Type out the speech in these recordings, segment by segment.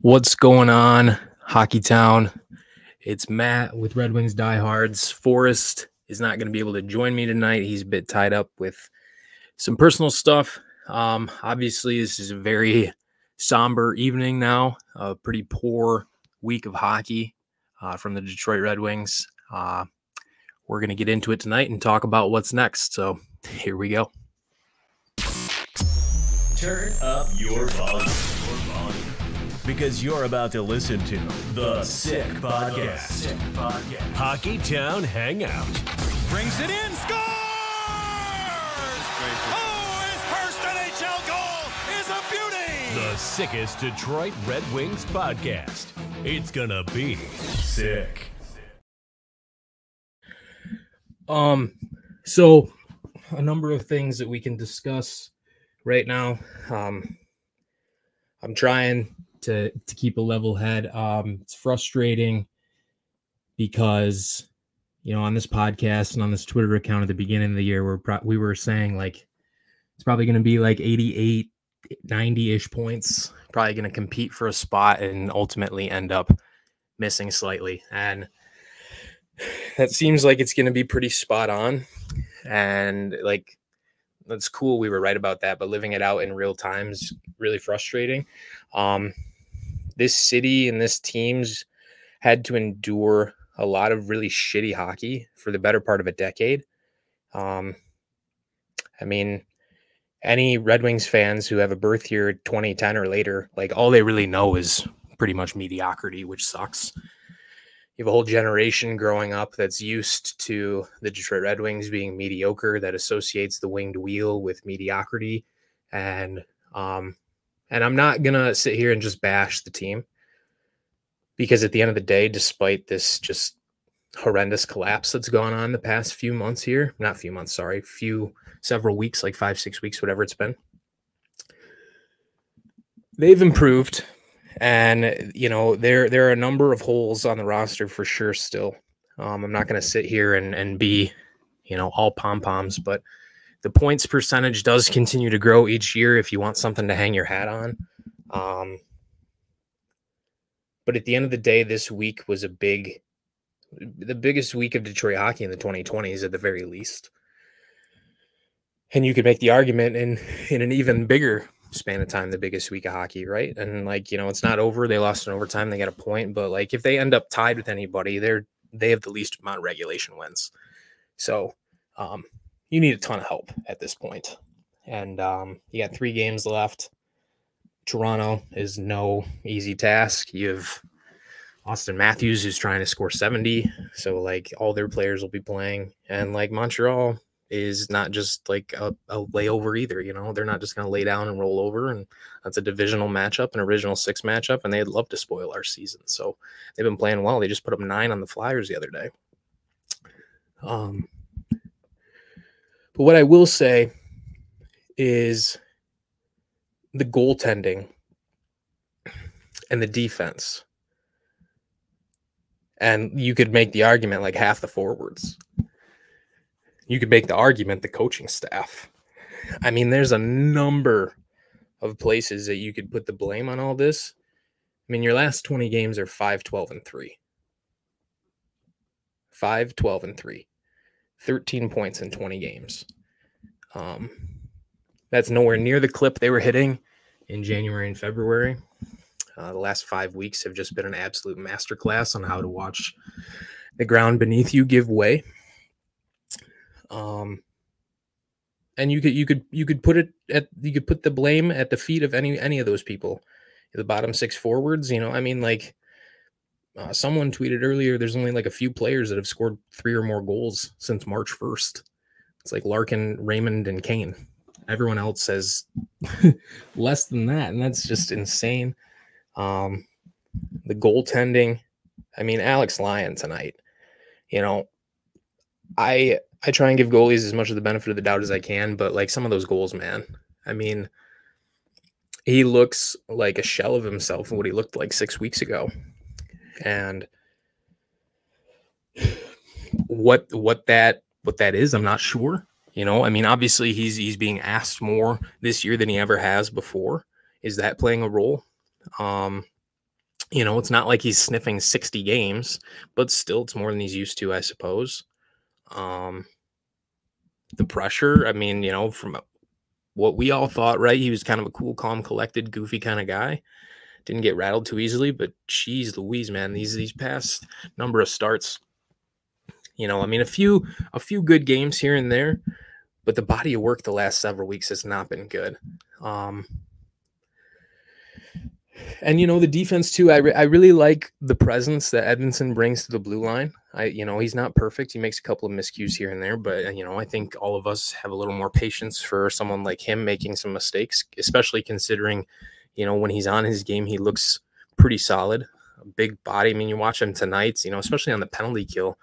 What's going on, Hockeytown? It's Matt with Red Wings Diehards. Forrest is not going to be able to join me tonight. He's a bit tied up with some personal stuff. Um, obviously, this is a very somber evening now. A pretty poor week of hockey uh, from the Detroit Red Wings. Uh, we're going to get into it tonight and talk about what's next. So here we go. Turn up your volume. Because you're about to listen to The Sick Podcast. Sick Podcast. Hockeytown Hangout. Brings it in, scores! Oh, his first NHL goal is a beauty! The sickest Detroit Red Wings podcast. It's gonna be sick. Um, so a number of things that we can discuss right now. Um, I'm trying to to keep a level head. Um, it's frustrating because you know on this podcast and on this Twitter account at the beginning of the year, we're pro- we were saying like it's probably going to be like 88, 90 ish points, probably going to compete for a spot and ultimately end up missing slightly. And that seems like it's going to be pretty spot on. And like, that's cool. We were right about that, but living it out in real time is really frustrating. Um, this city and this team's had to endure a lot of really shitty hockey for the better part of a decade. Um, I mean, any Red Wings fans who have a birth year 2010 or later, like all they really know is pretty much mediocrity, which sucks. You have a whole generation growing up that's used to the Detroit Red Wings being mediocre, that associates the winged wheel with mediocrity. And um, and I'm not gonna sit here and just bash the team because at the end of the day, despite this just horrendous collapse that's gone on the past few months here, not few months, sorry, few several weeks, like five, six weeks, whatever it's been. They've improved. And you know, there there are a number of holes on the roster for sure still. Um, I'm not gonna sit here and, and be, you know, all pom poms, but the points percentage does continue to grow each year if you want something to hang your hat on. Um, but at the end of the day, this week was a big, the biggest week of Detroit hockey in the 2020s at the very least. And you could make the argument in in an even bigger span of time, the biggest week of hockey, right? And like you know, it's not over. They lost in overtime. They got a point, but like if they end up tied with anybody, they're they have the least amount of regulation wins. So um, you need a ton of help at this point. And um, you got three games left. Toronto is no easy task. You have Auston Matthews who's trying to score 70. So like all their players will be playing. And like Montreal is not just like a, a layover either. You know, they're not just gonna lay down and roll over. And that's a divisional matchup, an original six matchup, and they'd love to spoil our season. So they've been playing well. They just put up nine on the Flyers the other day. Um but what I will say is the goaltending and the defense. And you could make the argument like half the forwards. You could make the argument the coaching staff. I mean, there's a number of places that you could put the blame on all this. I mean, your last 20 games are 5 12 and 3. 5 12 and 3. 13 points in 20 games. Um, that's nowhere near the clip they were hitting in January and February. Uh, the last five weeks have just been an absolute masterclass on how to watch the ground beneath you give way. Um, and you could you could you could put it at you could put the blame at the feet of any any of those people, the bottom six forwards. You know, I mean, like uh, someone tweeted earlier, there's only like a few players that have scored three or more goals since March 1st. It's like Larkin, Raymond, and Kane. Everyone else says less than that, and that's just insane. Um, the goaltending. I mean, Alex Lyon tonight. You know, I I try and give goalies as much of the benefit of the doubt as I can, but like some of those goals, man. I mean, he looks like a shell of himself and what he looked like six weeks ago and what what that what that is i'm not sure you know i mean obviously he's he's being asked more this year than he ever has before is that playing a role Um, you know, it's not like he's sniffing 60 games, but still it's more than he's used to, I suppose. Um, the pressure, I mean, you know, from what we all thought, right? He was kind of a cool, calm, collected, goofy kind of guy. Didn't get rattled too easily, but geez Louise, man, these these past number of starts, you know, I mean, a few a few good games here and there, but the body of work the last several weeks has not been good. Um, and you know the defense too. I, re- I really like the presence that Edvinsson brings to the blue line. I you know he's not perfect. He makes a couple of miscues here and there, but you know I think all of us have a little more patience for someone like him making some mistakes, especially considering you know when he's on his game he looks pretty solid. A big body. I mean you watch him tonight. You know especially on the penalty kill,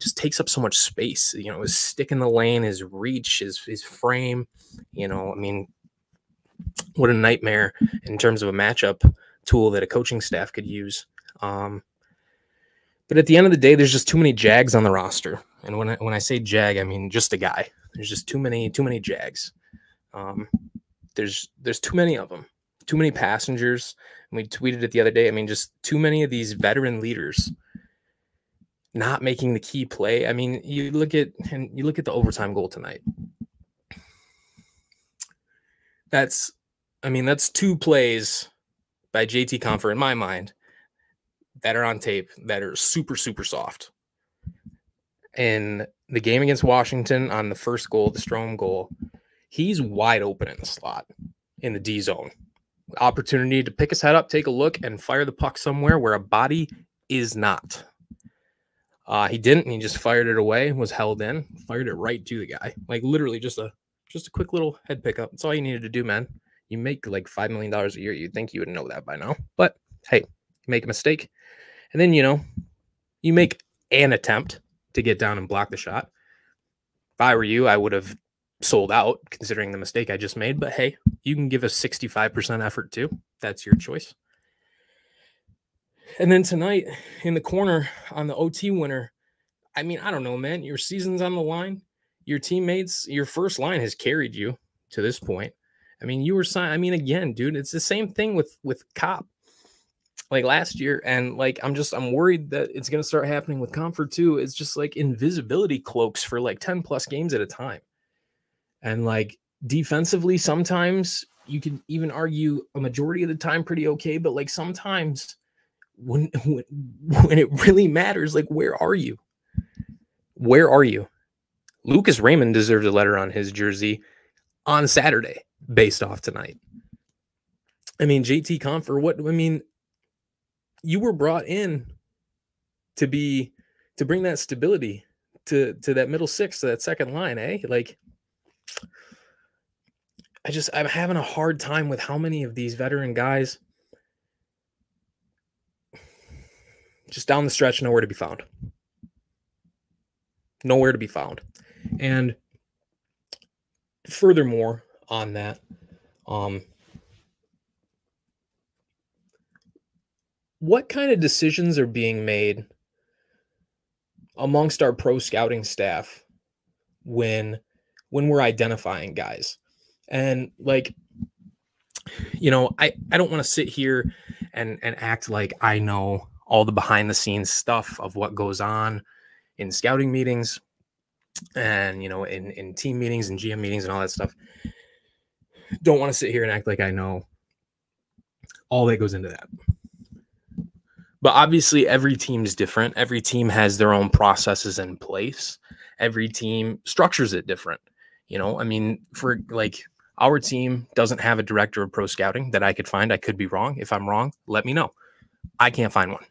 just takes up so much space. You know his stick in the lane, his reach, his his frame. You know I mean what a nightmare in terms of a matchup tool that a coaching staff could use. Um, but at the end of the day, there's just too many Jags on the roster. And when I, when I say Jag, I mean just a guy. There's just too many too many Jags. Um, there's there's too many of them. Too many passengers. And we tweeted it the other day. I mean, just too many of these veteran leaders not making the key play. I mean, you look at and you look at the overtime goal tonight. That's I mean, that's two plays by JT Compher in my mind that are on tape that are super, super soft. In the game against Washington on the first goal, the Strome goal, he's wide open in the slot in the D zone. Opportunity to pick his head up, take a look, and fire the puck somewhere where a body is not. Uh, he didn't. He just fired it away. Was held in. Fired it right to the guy. Like literally, just a just a quick little head pickup. That's all you needed to do, man. You make like $5 million a year. You'd think you would know that by now. But hey, make a mistake. And then, you know, you make an attempt to get down and block the shot. If I were you, I would have sold out considering the mistake I just made. But hey, you can give a 65% effort too. That's your choice. And then tonight in the corner on the OT winner, I mean, I don't know, man. Your season's on the line. Your teammates, your first line has carried you to this point. I mean, you were signed. I mean, again, dude, it's the same thing with with Copp, like last year, and like I'm just I'm worried that it's gonna start happening with Compher too. It's just like invisibility cloaks for like ten plus games at a time, and like defensively, sometimes you can even argue a majority of the time pretty okay, but like sometimes when when, when it really matters, like where are you? Where are you? Lucas Raymond deserves a letter on his jersey on Saturday based off tonight. I mean, JT Compher, what I mean, you were brought in to be to bring that stability to to that middle six, to that second line, eh? Like I just I'm having a hard time with how many of these veteran guys just down the stretch nowhere to be found. Nowhere to be found. And furthermore, on that. Um, what kind of decisions are being made amongst our pro scouting staff when when we're identifying guys? And like you know, I I don't want to sit here and and act like I know all the behind the scenes stuff of what goes on in scouting meetings and you know in in team meetings and GM meetings and all that stuff don't want to sit here and act like I know all that goes into that. But obviously, every team is different. Every team has their own processes in place. Every team structures it different. You know, I mean, for like our team doesn't have a director of pro scouting that I could find. I could be wrong. If I'm wrong, let me know. I can't find one.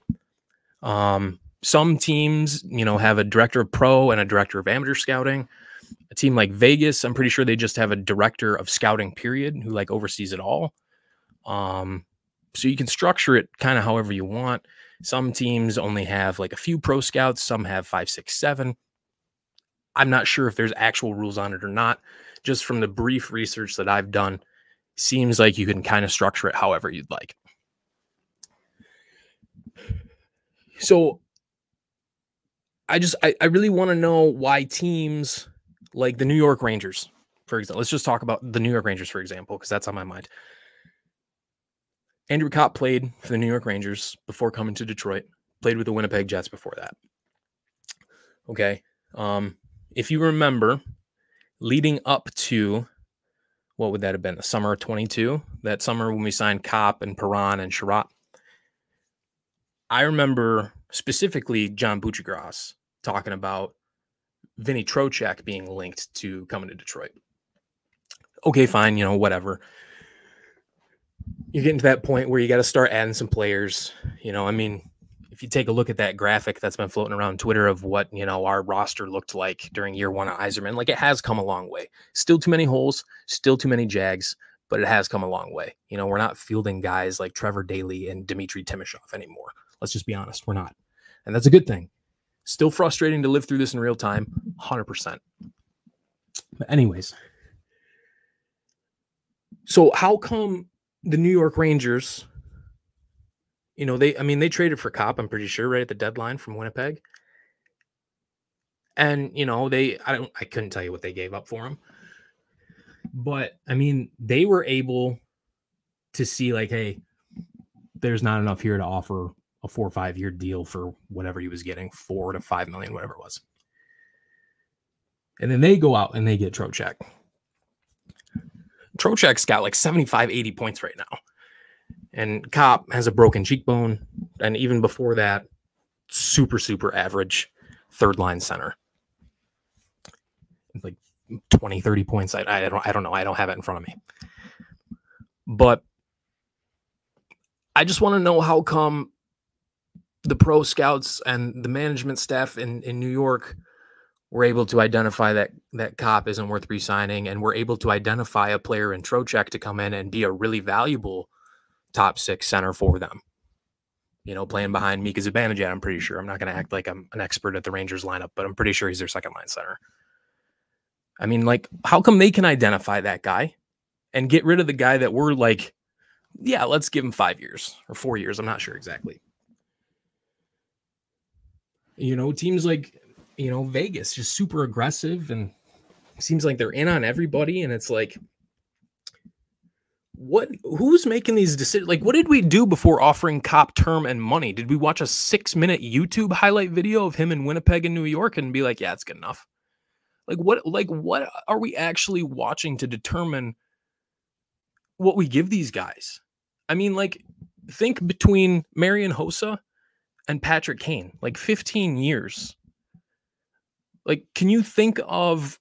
Um, some teams, you know, have a director of pro and a director of amateur scouting a team like Vegas, I'm pretty sure they just have a director of scouting, period, who like oversees it all. Um, so you can structure it kind of however you want. Some teams only have like a few pro scouts, some have five, six, seven. I'm not sure if there's actual rules on it or not. Just from the brief research that I've done, seems like you can kind of structure it however you'd like. So I just I, I really want to know why teams like the New York Rangers, for example. Let's just talk about the New York Rangers, for example, because that's on my mind. Andrew Copp played for the New York Rangers before coming to Detroit, played with the Winnipeg Jets before that. Okay. Um, if you remember, leading up to what would that have been? The summer of 22, that summer when we signed Copp and Perron and Chiarot. I remember specifically John Buccigross talking about Vinny Trocheck being linked to coming to Detroit. Okay, fine, you know, whatever. You're getting to that point where you got to start adding some players. You know, I mean, if you take a look at that graphic that's been floating around Twitter of what, you know, our roster looked like during year one of Yzerman, like it has come a long way. Still too many holes, still too many jags, but it has come a long way. You know, we're not fielding guys like Trevor Daley and Dmitry Timashov anymore. Let's just be honest, we're not. And that's a good thing. Still frustrating to live through this in real time, 100%. But, anyways, so how come the New York Rangers, you know, they, I mean, they traded for Copp, I'm pretty sure, right at the deadline from Winnipeg. And, you know, they, I don't, I couldn't tell you what they gave up for him. But, I mean, they were able to see, like, hey, there's not enough here to offer a four or five year deal for whatever he was getting, four to five million, whatever it was. And then they go out and they get Trocheck. Trocheck's got like 75, 80 points right now. And Copp has a broken cheekbone. And even before that, super, super average third line center. Like 20, 30 points. I, I don't I don't know. I don't have it in front of me. But I just want to know how come the pro scouts and the management staff in, in New York were able to identify that that Copp isn't worth re-signing, and we're able to identify a player in Trocheck to come in and be a really valuable top six center for them. You know, playing behind Mika Zibanejad, I'm pretty sure. I'm not going to act like I'm an expert at the Rangers lineup, but I'm pretty sure he's their second line center. I mean, like, how come they can identify that guy and get rid of the guy that we're like, yeah, let's give him five years or four years. I'm not sure exactly. You know, teams like you know, Vegas just super aggressive and seems like they're in on everybody. And it's like, what who's making these decisions? Like, what did we do before offering Copp term and money? Did we watch a six minute YouTube highlight video of him in Winnipeg and New York and be like, yeah, it's good enough? Like, what like what are we actually watching to determine what we give these guys? I mean, like, think between Marian Hossa and Patrick Kane, like 15 years like, can you think of?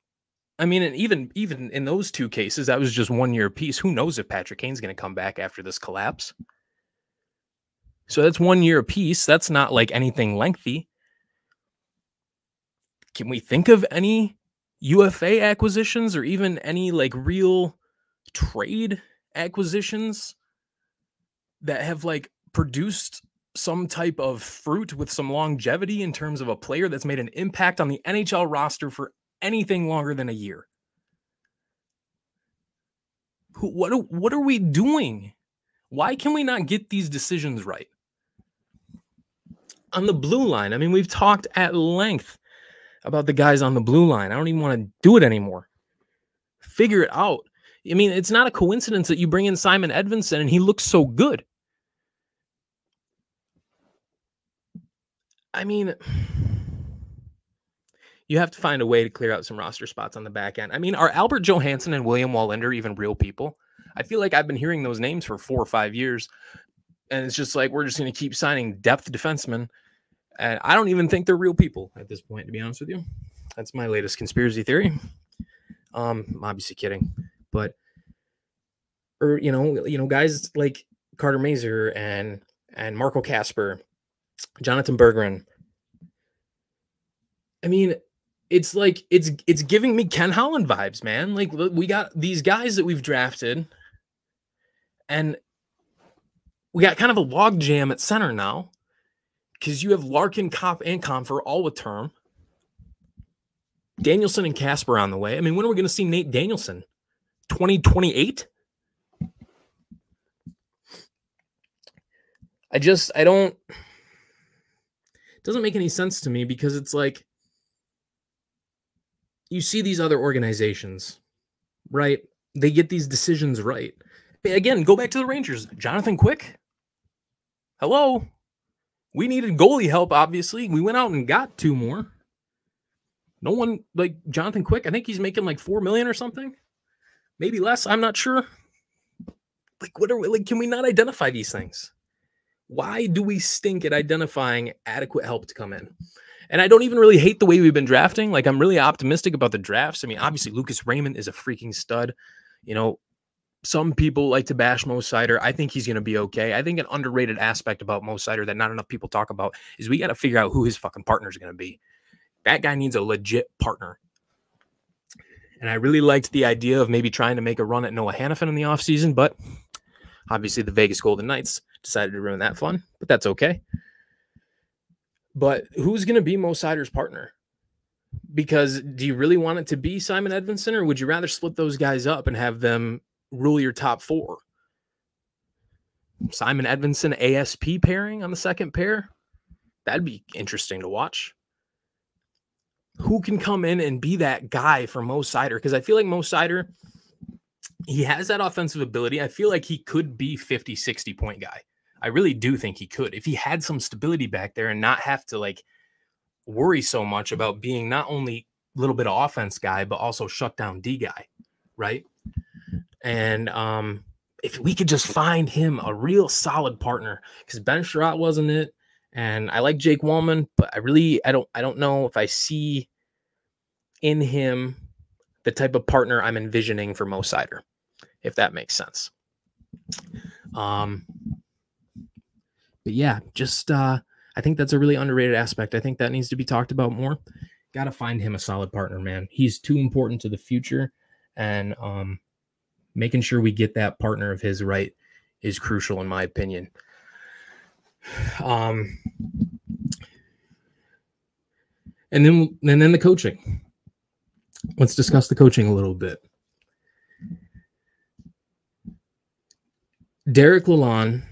I mean, and even even in those two cases, that was just one year piece. Who knows if Patrick Kane's going to come back after this collapse? So that's one year piece. That's not like anything lengthy. Can we think of any UFA acquisitions or even any like real trade acquisitions that have like produced some type of fruit with some longevity in terms of a player that's made an impact on the NHL roster for anything longer than a year. What what are we doing? Why can we not get these decisions right? On the blue line, I mean, we've talked at length about the guys on the blue line. I don't even want to do it anymore. Figure it out. I mean, it's not a coincidence that you bring in Simon Edvinsson and he looks so good. I mean, you have to find a way to clear out some roster spots on the back end. I mean, are Albert Johansson and William Wallinder even real people? I feel like I've been hearing those names for four or five years, and it's just like we're just going to keep signing depth defensemen, and I don't even think they're real people at this point. To be honest with you, that's my latest conspiracy theory. Um, I'm obviously kidding, but or you know, you know, guys like Carter Mazur and and Marco Kasper, Jonathan Berggren. I mean, it's like it's it's giving me Ken Holland vibes, man. Like we got these guys that we've drafted, and we got kind of a log jam at center now because you have Larkin, Copp, and Compher all with term. Danielson and Kasper on the way. I mean, when are we going to see Nate Danielson? 2028? I just, I don't It doesn't make any sense to me because it's like you see these other organizations, right? They get these decisions right. Again, go back to the Rangers. Jonathan Quick, Hello. We needed goalie help, obviously. We went out and got two more. No one like Jonathan Quick. I think he's making like four million or something. Maybe less. I'm not sure. Like, what are we like? Can we not identify these things? Why do we stink at identifying adequate help to come in? And I don't even really hate the way we've been drafting. Like, I'm really optimistic about the drafts. I mean, obviously, Lucas Raymond is a freaking stud. You know, some people like to bash Mo Seider. I think he's going to be okay. I think an underrated aspect about Mo Seider that not enough people talk about is we got to figure out who his fucking partner is going to be. That guy needs a legit partner. And I really liked the idea of maybe trying to make a run at Noah Hanifin in the offseason, but obviously the Vegas Golden Knights decided to ruin that fun, but that's okay. But who's going to be Mo Seider's partner? Because do you really want it to be Simon Edvinsson, or would you rather split those guys up and have them rule your top four? Simon Edvinsson ASP pairing on the second pair? That'd be interesting to watch. Who can come in and be that guy for Mo Seider? Because I feel like Mo Seider, he has that offensive ability. I feel like he could be 50, 60 point guy. I really do think he could if he had some stability back there and not have to like worry so much about being not only a little bit of offense guy, but also shut down D guy, right? And um, if we could just find him a real solid partner, because Ben Chiarot wasn't it, and I like Jake Walman, but I really I don't I don't know if I see in him the type of partner I'm envisioning for Mo Seider, if that makes sense. Um, but yeah, just uh, I think that's a really underrated aspect. I think that needs to be talked about more. Got to find him a solid partner, man. He's too important to the future, and um, making sure we get that partner of his right is crucial, in my opinion. Um, and then and then the coaching. Let's discuss the coaching a little bit. Derek Lalonde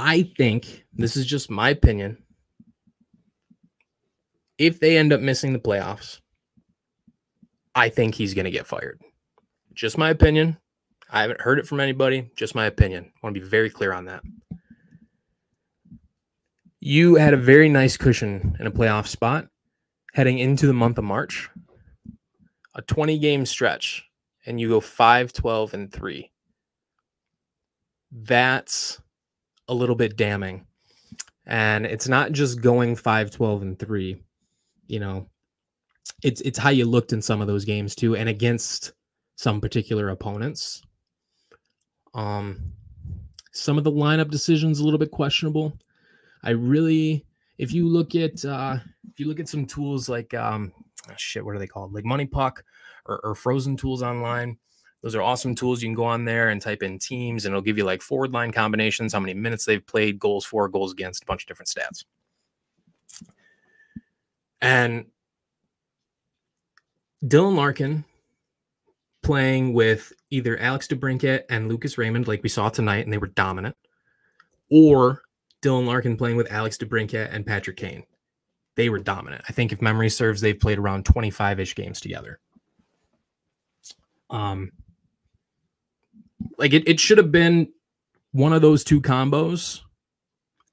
I think this is just my opinion. If they end up missing the playoffs, I think he's going to get fired. Just my opinion. I haven't heard it from anybody. Just my opinion. I want to be very clear on that. You had a very nice cushion in a playoff spot heading into the month of March, a 20 game stretch, and you go 5 12 and 3. That's a little bit damning. And it's not just going 5 12 and 3. You know, it's it's how you looked in some of those games too and against some particular opponents. Um some of the lineup decisions a little bit questionable. I really if you look at uh if you look at some tools like um oh shit what are they called? Like Money Puck or, or Frozen Tools online, those are awesome tools. You can go on there and type in teams, and it'll give you like forward line combinations, how many minutes they've played, goals for, goals against, a bunch of different stats. And Dylan Larkin playing with either Alex DeBrincat and Lucas Raymond, like we saw tonight, and they were dominant, or Dylan Larkin playing with Alex DeBrincat and Patrick Kane. They were dominant. I think if memory serves, they've played around 25 ish games together. Um, like it, it should have been one of those two combos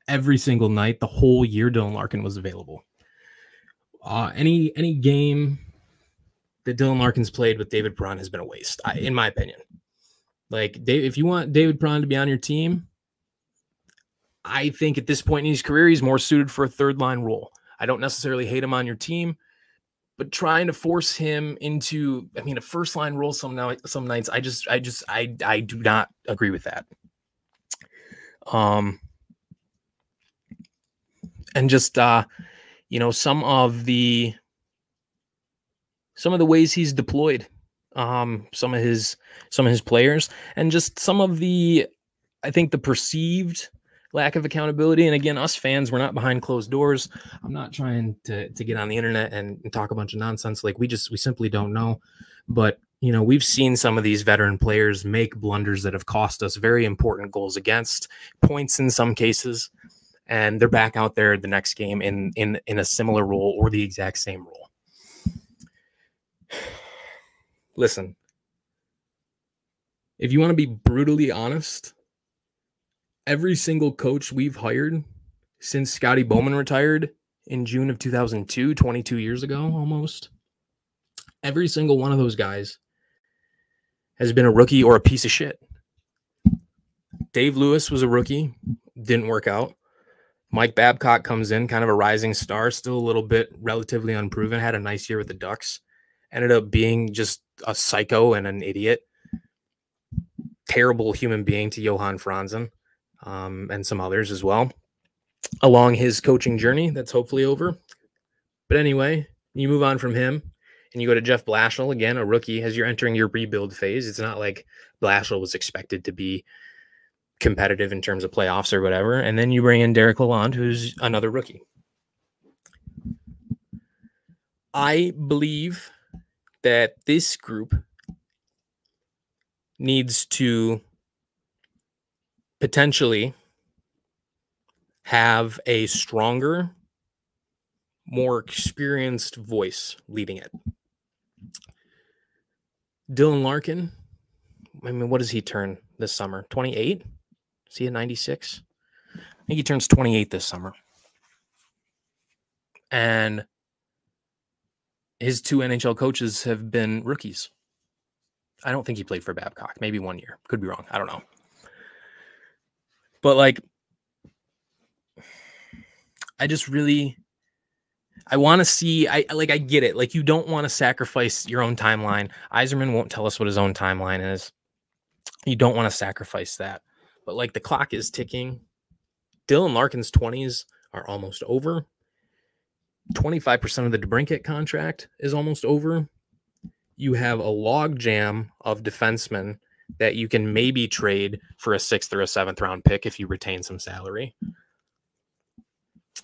every single night the whole year Dylan Larkin was available. Uh, any any game that Dylan Larkin's played with David Perron has been a waste, I, in my opinion. Like, if you want David Perron to be on your team, I think at this point in his career, he's more suited for a third line role. I don't necessarily hate him on your team but trying to force him into i mean a first line role some now some nights i just i just i i do not agree with that. Um and just uh you know some of the some of the ways he's deployed um some of his some of his players and just some of the i think the perceived lack of accountability. And again, us fans, we're not behind closed doors. I'm not trying to, to get on the internet and, and talk a bunch of nonsense. Like we just, we simply don't know. But, you know, we've seen some of these veteran players make blunders that have cost us very important goals against, points in some cases. And they're back out there the next game in in in a similar role or the exact same role. Listen, if you want to be brutally honest, every single coach we've hired since Scotty Bowman retired in June of 2002, 22 years ago almost, every single one of those guys has been a rookie or a piece of shit. Dave Lewis was a rookie, didn't work out. Mike Babcock comes in, kind of a rising star, still a little bit relatively unproven, had a nice year with the Ducks, ended up being just a psycho and an idiot. Terrible human being to Johan Franzen um, and some others as well along his coaching journey that's hopefully over. But anyway, you move on from him and you go to Jeff Blashill, again, a rookie, as you're entering your rebuild phase. It's not like Blashill was expected to be competitive in terms of playoffs or whatever. And then you bring in Derek Lalonde, who's another rookie. I believe that this group needs to potentially have a stronger, more experienced voice leading it. Dylan Larkin, I mean, what does he turn this summer? 28? Is he a 96? I think he turns 28 this summer. And his two NHL coaches have been rookies. I don't think he played for Babcock. Maybe one year. Could be wrong. I don't know. But like I just really I want to see I like I get it. Like you don't want to sacrifice your own timeline. Yzerman won't tell us what his own timeline is. You don't want to sacrifice that. But like the clock is ticking. Dylan Larkin's 20s are almost over. 25% of the DeBrincat contract is almost over. You have a log jam of defensemen that you can maybe trade for a sixth or a seventh round pick if you retain some salary.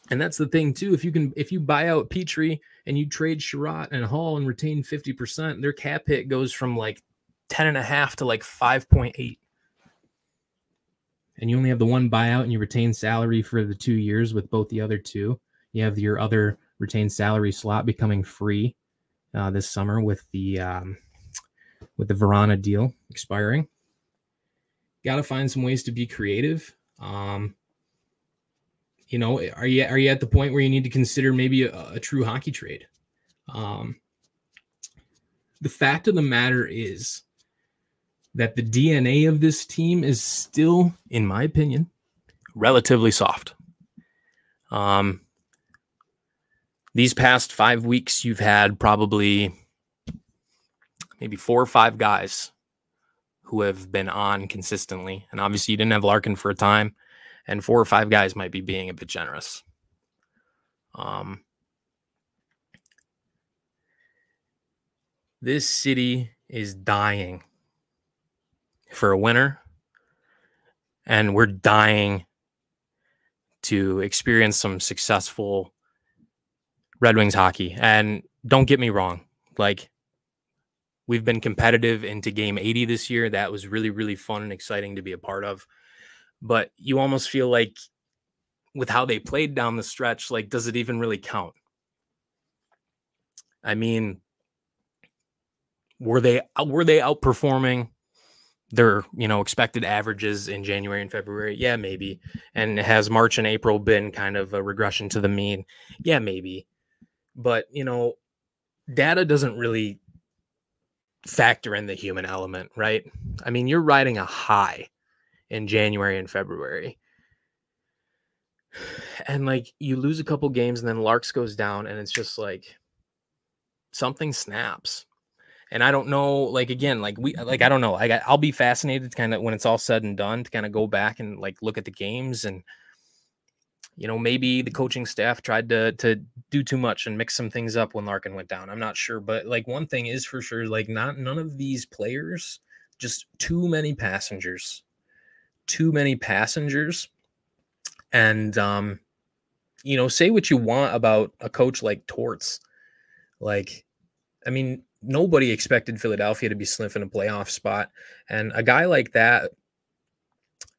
And that's the thing too. If you can, if you buy out Petry and you trade Chiarot and Hall and retain 50%, their cap hit goes from like 10 and a half to like 5.8. And you only have the one buyout and you retain salary for the two years with both the other two. You have your other retained salary slot becoming free uh, this summer with the um, with the Vrana deal expiring. Got to find some ways to be creative. Um, you know, are you are you at the point where you need to consider maybe a, a true hockey trade? Um, the fact of the matter is that the DNA of this team is still, in my opinion, relatively soft. Um, these past five weeks, you've had probably maybe four or five guys who have been on consistently. And obviously, you didn't have Larkin for a time and four or five guys might be being a bit generous. Um, this city is dying for a winner, and we're dying to experience some successful Red Wings hockey. And don't get me wrong, like we've been competitive into game 80 this year. That was really, really fun and exciting to be a part of but you almost feel like with how they played down the stretch, like, does it even really count? I mean, were they uh, were they outperforming their you know expected averages in January and February? Yeah, maybe. And has March and April been kind of a regression to the mean? Yeah, maybe. But you know, data doesn't really factor in the human element, right? I mean, you're riding a high in January and February. And like you lose a couple games and then Larks goes down and it's just like something snaps. And I don't know, like again, like we like I don't know. Like I'll be fascinated kind of when it's all said and done to kind of go back and like look at the games and you know, maybe the coaching staff tried to to do too much and mix some things up when Larkin went down. I'm not sure, but like one thing is for sure, like not none of these players, just too many passengers too many passengers. And um, you know, say what you want about a coach like Torts. Like, I mean, nobody expected Philadelphia to be sniffing a playoff spot. And a guy like that,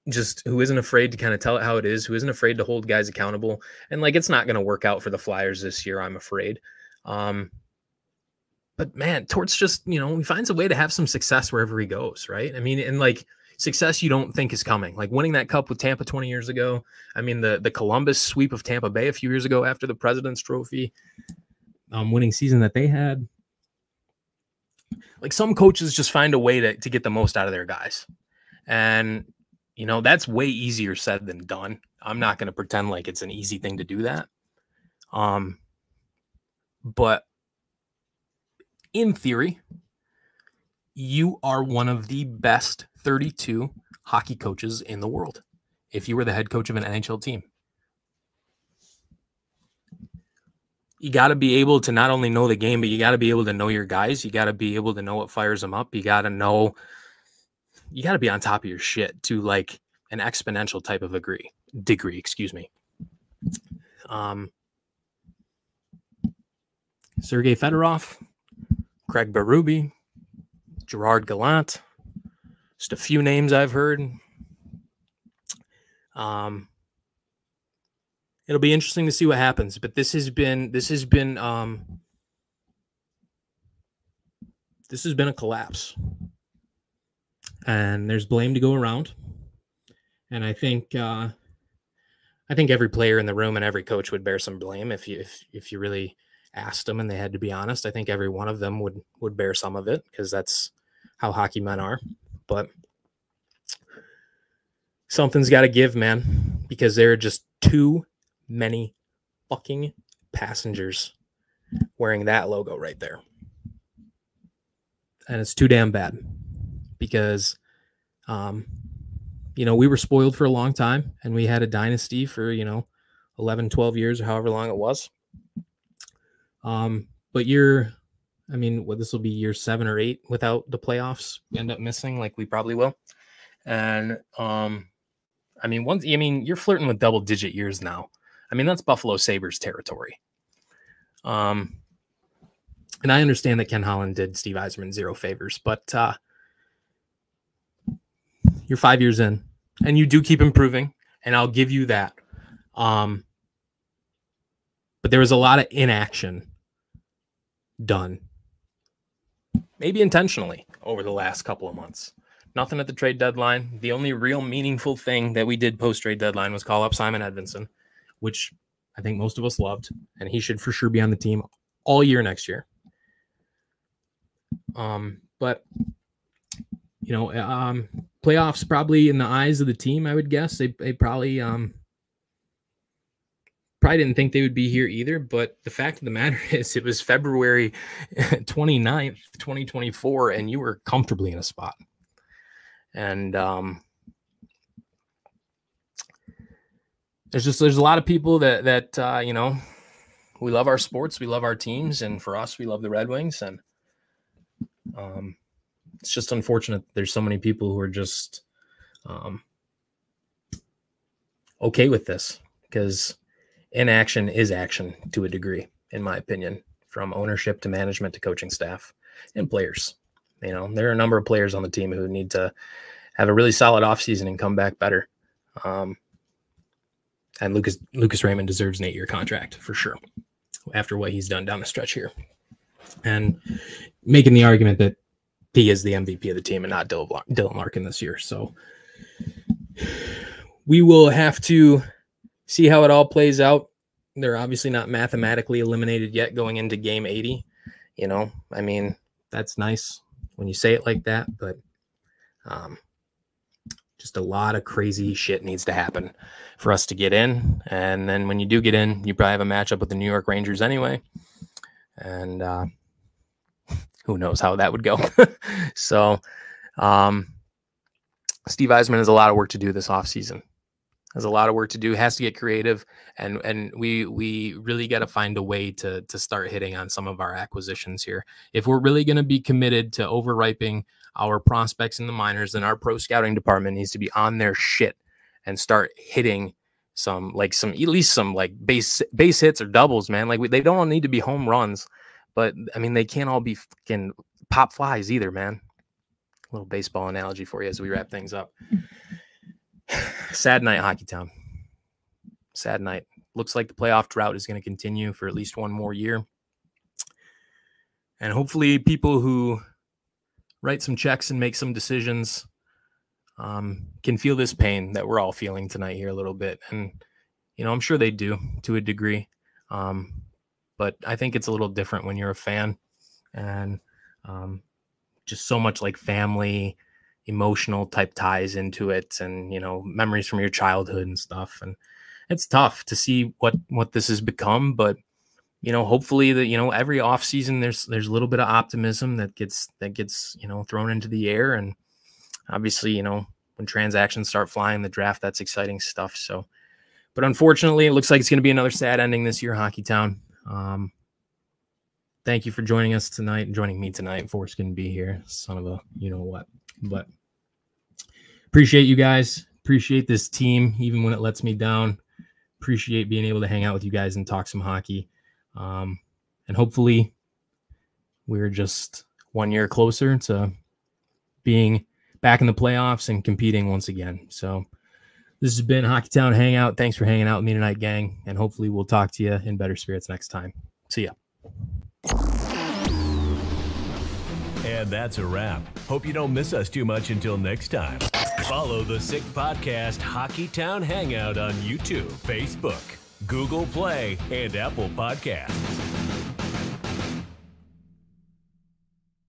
just who isn't afraid to kind of tell it how it is, who isn't afraid to hold guys accountable. And like it's not going to work out for the Flyers this year, I'm afraid. Um, but man, Torts just, you know, he finds a way to have some success wherever he goes, right? I mean, and like success you don't think is coming. Like winning that cup with Tampa 20 years ago. I mean, the the Columbus sweep of Tampa Bay a few years ago after the President's Trophy, um, winning season that they had. Like some coaches just find a way to, to get the most out of their guys. And, you know, that's way easier said than done. I'm not going to pretend like it's an easy thing to do that. Um, but in theory, you are one of the best 32 hockey coaches in the world if you were the head coach of an NHL team. You got to be able to not only know the game, but you got to be able to know your guys. You got to be able to know what fires them up. You got to know, you got to be on top of your shit to like an exponential type of degree. Degree, excuse me. Um, Sergei Fedorov, Craig Berube, Gerard Gallant, just a few names I've heard. Um, it'll be interesting to see what happens, but this has been this has been um, this has been a collapse, and there's blame to go around, and I think uh, I think every player in the room and every coach would bear some blame if you if if you really asked them and they had to be honest. I think every one of them would would bear some of it because that's how hockey men are but something's got to give, man, because there are just too many fucking passengers wearing that logo right there. And it's too damn bad because, um, you know, we were spoiled for a long time and we had a dynasty for, you know, 11, 12 years or however long it was. Um, but you're I mean, well, this will be year seven or eight without the playoffs. end up missing, like we probably will. And um, I mean, once I mean, you're flirting with double digit years now. I mean, that's Buffalo Sabres territory. Um, and I understand that Ken Holland did Steve Yzerman zero favors, but uh, you're five years in, and you do keep improving, and I'll give you that. Um, but there was a lot of inaction done maybe intentionally over the last couple of months. Nothing at the trade deadline. The only real meaningful thing that we did post trade deadline was call up Simon Edvinsson, which I think most of us loved, and he should for sure be on the team all year next year. Um, but you know, um, playoffs probably in the eyes of the team, I would guess they, they probably um probably didn't think they would be here either. But the fact of the matter is, it was February 29th, 2024, and you were comfortably in a spot. And um, there's just there's a lot of people that that uh, you know we love our sports, we love our teams, and for us, we love the Red Wings, and um, it's just unfortunate there's so many people who are just um, okay with this because inaction is action to a degree, in my opinion, from ownership to management to coaching staff and players. You know, there are a number of players on the team who need to have a really solid offseason and come back better. Um, and Lucas Lucas Raymond deserves an eight-year contract for sure after what he's done down the stretch here. And making the argument that he is the MVP of the team and not Dylan Larkin this year. So we will have to see how it all plays out. They're obviously not mathematically eliminated yet going into game 80. You know, I mean, that's nice when you say it like that, but um, just a lot of crazy shit needs to happen for us to get in. And then when you do get in, you probably have a matchup with the New York Rangers anyway. And uh, who knows how that would go. so, um, Steve Yzerman has a lot of work to do this offseason. Has a lot of work to do. Has to get creative, and and we we really got to find a way to to start hitting on some of our acquisitions here. If we're really going to be committed to overriping our prospects in the minors, then our pro scouting department needs to be on their shit and start hitting some like some at least some like base base hits or doubles, man. Like we, they don't need to be home runs, but I mean they can't all be fucking pop flies either, man. A little baseball analogy for you as we wrap things up. Sad night, Hockeytown. Sad night. Looks like the playoff drought is going to continue for at least one more year. And hopefully, people who write some checks and make some decisions um, can feel this pain that we're all feeling tonight here a little bit. And, you know, I'm sure they do to a degree. Um, but I think it's a little different when you're a fan and um, just so much like family, emotional type ties into it and, you know, memories from your childhood and stuff. And it's tough to see what, what this has become, but you know, hopefully that, you know, every off season there's, there's a little bit of optimism that gets, that gets, you know, thrown into the air and, obviously, you know, when transactions start flying, the draft, that's exciting stuff. So, but unfortunately, it looks like it's going to be another sad ending this year, Hockeytown. Um, thank you for joining us tonight joining me tonight. Force can be here, son of a you know what. But appreciate you guys. Appreciate this team, even when it lets me down. Appreciate being able to hang out with you guys and talk some hockey. Um, and hopefully, we're just one year closer to being back in the playoffs and competing once again. So this has been Hockeytown Hangout. Thanks for hanging out with me tonight, gang. And hopefully we'll talk to you in better spirits next time. See ya. And that's a wrap. Hope you don't miss us too much until next time. Follow the Sick Podcast Hockeytown Hangout on YouTube, Facebook, Google Play, and Apple Podcasts.